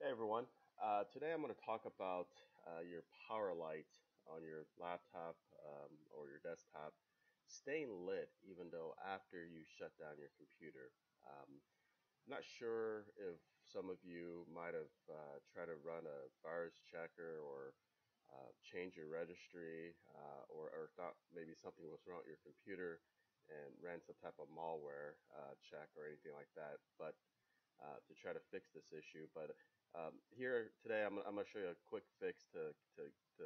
Hey everyone, uh, today I'm going to talk about uh, your power light on your laptop um, or your desktop. Staying lit even though after you shut down your computer. Um, I'm not sure if some of you might have uh, tried to run a virus checker or uh, change your registry uh, or, or, thought maybe something was wrong with your computer and ran some type of malware uh, check or anything like that. But uh, to try to fix this issue but um, here today, I'm, I'm going to show you a quick fix to, to, to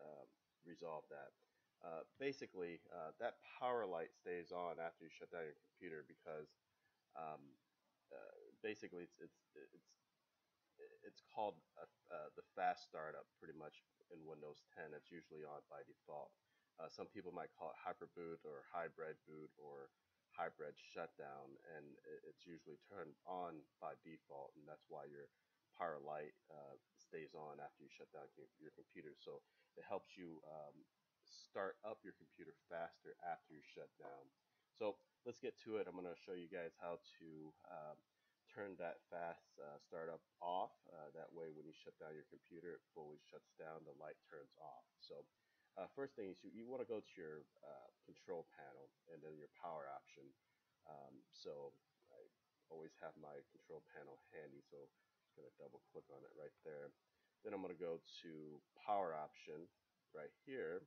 um, resolve that. Uh, basically, uh, that power light stays on after you shut down your computer because um, uh, basically it's, it's, it's, it's called a, uh, the fast startup pretty much in Windows 10. It's usually on by default. Some people might call it hiberboot or hybrid boot or hybrid shutdown, and it's usually turned on by default, and that's why you're power light uh, stays on after you shut down your computer. So it helps you um, start up your computer faster after you shut down. So let's get to it. I'm going to show you guys how to um, turn that fast uh, startup off. Uh, that way when you shut down your computer, it fully shuts down, the light turns off. So uh, first thing is you, you want to go to your uh, control panel and then your power option. Um, so I always have my control panel handy. So I'm just going to double click on it right there. Then I'm going to go to power option right here.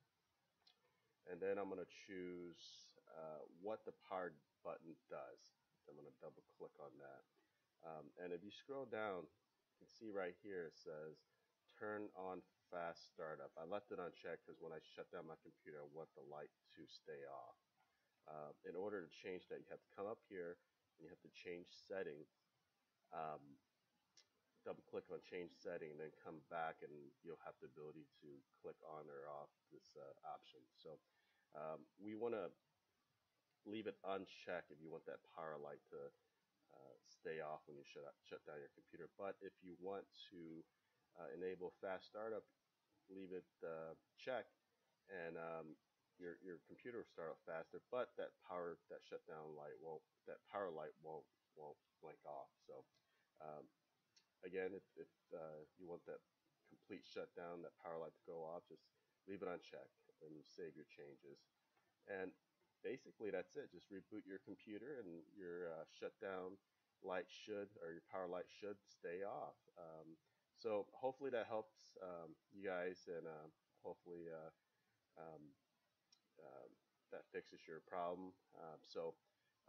And then I'm going to choose uh, what the power button does. I'm going to double click on that. Um, and if you scroll down, you can see right here it says turn on fast startup. I left it unchecked because when I shut down my computer, I want the light to stay off. Uh, in order to change that, you have to come up here and you have to change settings. Um, double click on change setting, then come back and you'll have the ability to click on or off this uh, option. So um, we want to leave it unchecked if you want that power light to uh, stay off when you shut, shut down your computer. But if you want to uh, enable fast startup, leave it uh, and um, your, your computer will start up faster, but that power, that shutdown light won't, that power light won't, won't blink off. So um, again, if, if uh, you want that complete shutdown, that power light to go off, just leave it unchecked and save your changes. And basically that's it. Just reboot your computer and your uh, shutdown light should, or your power light should stay off. Um, so hopefully that helps um, you guys and uh, hopefully uh, um, uh, that fixes your problem. Um, so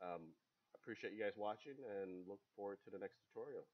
um, appreciate you guys watching and look forward to the next tutorial.